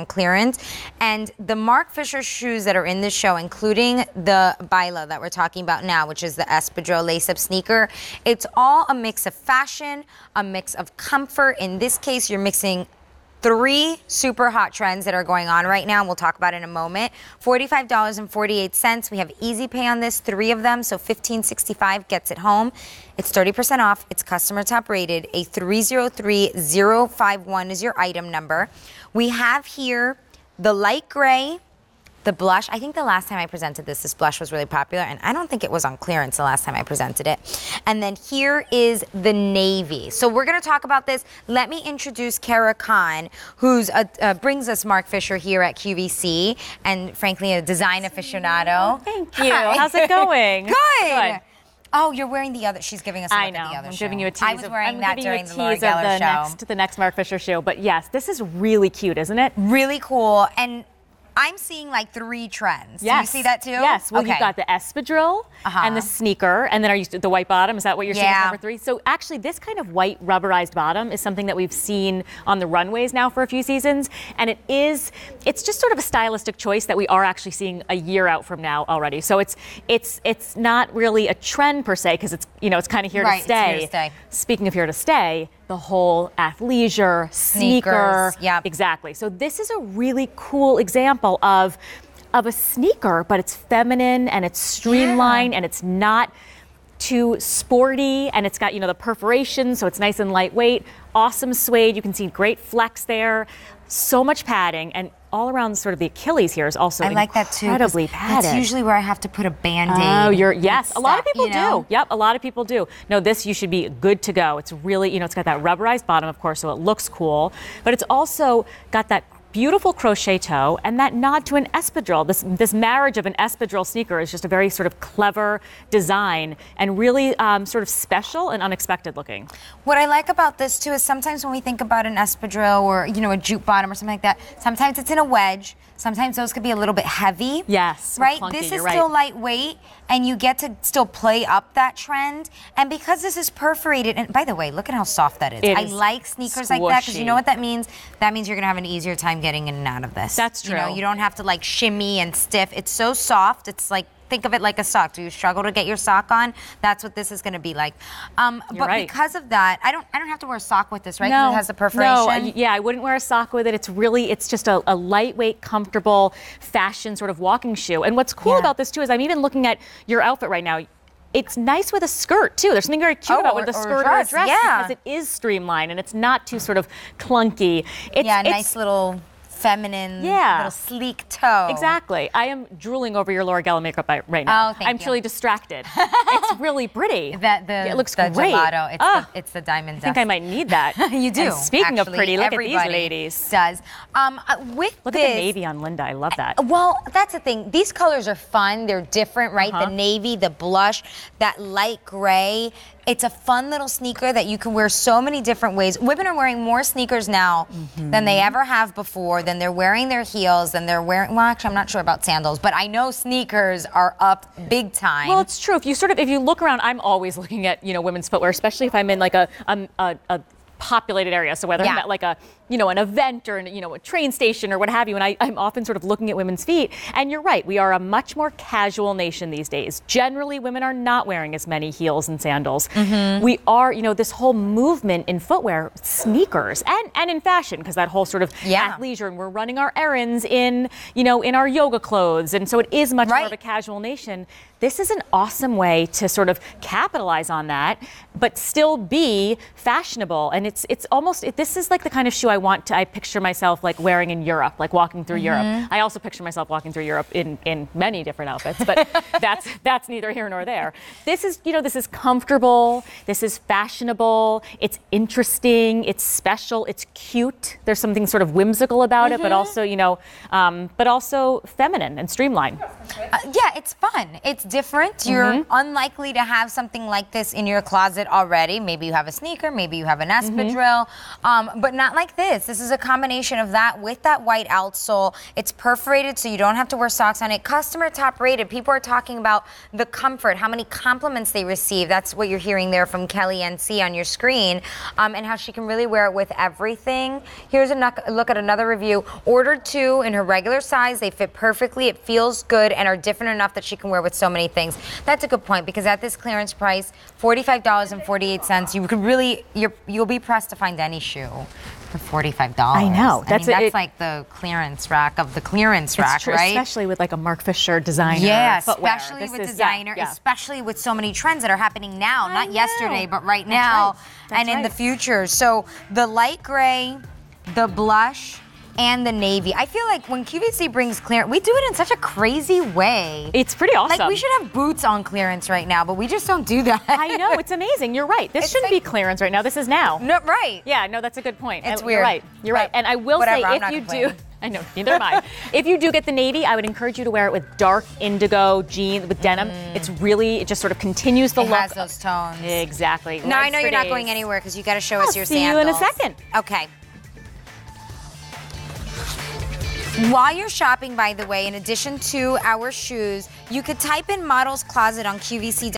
on clearance. And the Marc Fisher shoes that are in this show, including the Baila that we're talking about now, which is the Espadrille lace-up sneaker, it's all a mix of fashion, a mix of comfort. In this case, you're mixing three super hot trends that are going on right now. and We'll talk about in a moment. $45.48. We have easy pay on this, three of them, so $15.65 gets it home. It's 30% off. It's customer top rated. A 303051 is your item number. We have here the light gray the blush, I think the last time I presented this, this blush was really popular, and I don't think it was on clearance the last time I presented it. And then here is the navy. So we're gonna talk about this. Let me introduce Kara Khan, who's a, uh, brings us Marc Fisher here at QVC, and frankly, a design aficionado. Thank you. Hi. How's it going? Good. Good. Oh, you're wearing the other. She's giving us. A I know. I'm show. giving you a tease. I was wearing of, that during the Laura Geller the show. Next, the next Marc Fisher show. But yes, this is really cute, isn't it? Really cool. And I'm seeing like three trends. Yes. Do you see that too? Yes. Well, okay. you've got the espadrille Uh-huh. and the sneaker, and then are you the white bottom? Is that what you're seeing Yeah. as number three? So actually, this kind of white rubberized bottom is something that we've seen on the runways now for a few seasons, and it is it's just sort of a stylistic choice that we are actually seeing a year out from now already. So it's it's it's not really a trend per se because it's you know it's kind of here Right, to here to stay. Speaking of here to stay, the whole athleisure sneaker, Sneakers, yep. exactly. So this is a really cool example of of a sneaker, but it's feminine and it's streamlined and it's not too sporty and it's got you know the perforation so it's nice and lightweight awesome suede you can see great flex there so much padding and all around sort of the achilles here is also I like that too. incredibly padded That's usually where I have to put a band-aid. Oh, you're yes. A lot of people you know? do. Yep, a lot of people do. No, this you should be good to go. It's really, you know, it's got that rubberized bottom, of course, so it looks cool, but it's also got that beautiful crochet toe and that nod to an espadrille. This this marriage of an espadrille sneaker is just a very sort of clever design and really um, sort of special and unexpected looking. What I like about this too is sometimes when we think about an espadrille or you know a jute bottom or something like that, sometimes it's in a wedge. Sometimes those could be a little bit heavy. Yes, Right. clunky, this is right. still lightweight, and you get to still play up that trend. And because this is perforated, and by the way, look at how soft that is. It I is like sneakers like that because you know what that means. That means you're gonna have an easier time getting in and out of this. That's You know, true. you don't have to like shimmy and stiff. It's so soft. It's like. Think of it like a sock. Do you struggle to get your sock on? That's what this is going to be like. Um, but right. because of that, I don't. I don't have to wear a sock with this, right? 'Cause it has the perforation. No, I- yeah, I wouldn't wear a sock with it. It's really, it's just a, a lightweight, comfortable, fashion sort of walking shoe. And what's cool Yeah. about this too is I'm even looking at your outfit right now. It's nice with a skirt too. There's something very cute Oh, about or- with a or skirt dress, or a dress yeah. because it is streamlined and it's not too sort of clunky. It's, yeah, it's- nice little feminine, Yeah. little sleek toe. Exactly. I am drooling over your Laura Geller makeup right- right now. Oh, thank I'm you. truly distracted. it's really pretty. That the it looks the great. gelato. It's, Ah, the, it's the diamond. I think I might need that. you do. And speaking of pretty, look at these ladies. Does um uh, with Look this, at the navy on Linda. I love that. Well, that's the thing. These colors are fun. They're different, right? Uh-huh. The navy, the blush, that light gray. It's a fun little sneaker that you can wear so many different ways. Women are wearing more sneakers now Mm-hmm. than they ever have before. Than they're wearing their heels. Than they're wearing. Well, actually, I'm not sure about sandals, but I know sneakers are up big time. Well, it's true. If you sort of if you look around, I'm always looking at you know women's footwear, especially if I'm in like a a, a, a populated area. So whether I'm at like a you know an event or you know a train station or what have you, and I, I'm often sort of looking at women's feet. And you're right, we are a much more casual nation these days. Generally, women are not wearing as many heels and sandals. Mm-hmm. We are you know this whole movement in footwear, sneakers, and and in fashion because that whole sort of Yeah. athleisure, and we're running our errands in you know in our yoga clothes, and so it is much more of a casual nation. This is an awesome way to sort of capitalize on that, but still be fashionable. And it's it's almost it, this is like the kind of shoe I want to. I picture myself like wearing in Europe, like walking through Europe. I also picture myself walking through Europe in in many different outfits, but that's that's neither here nor there. This is you know this is comfortable. This is fashionable. It's interesting. It's special. It's cute. There's something sort of whimsical about it, but also you know, um, but also feminine and streamlined. Uh, yeah, it's fun. It's different. You're Mm-hmm. unlikely to have something like this in your closet already. Maybe you have a sneaker, maybe you have an Mm-hmm. espadrille, um, but not like this. Is. This is a combination of that with that white outsole. It's perforated so you don't have to wear socks on it. Customer top rated. People are talking about the comfort, how many compliments they receive. That's what you're hearing there from Kelly NC on your screen, um, and how she can really wear it with everything. Here's a look at another review. Ordered two in her regular size. They fit perfectly. It feels good and are different enough that she can wear with so many things. That's a good point because at this clearance price, forty-five dollars and forty-eight cents, you could really you're, you'll be pressed to find any shoe for forty-five dollars. I know. That's I mean, that's it- like the clearance rack of the clearance rack, true, right? especially with like a Marc Fisher designer. Yeah, especially This with is- designer, yeah. especially with so many trends that are happening now, I not know. yesterday, but right That's now right. And in the future. So the light gray, the blush, and the navy. I feel like when QVC brings clearance, we do it in such a crazy way. It's pretty awesome. Like we should have boots on clearance right now, but we just don't do that. I know it's amazing. You're right. This It's shouldn't like- be clearance right now. This is now. no, right. Yeah, no, that's a good point. It's I- weird. You're right. You're right. And I will whatever, say, if you do. I know, neither am I. if you do get the navy, I would encourage you to wear it with dark indigo jeans with denim. It's really, it just sort of continues the Mm. It look. has those tones. Exactly. Now I know you're not going anywhere because you got to show us I'll your see you in a second. Okay. While you're shopping, by the way, in addition to our shoes, you could type in Models Closet on QVC.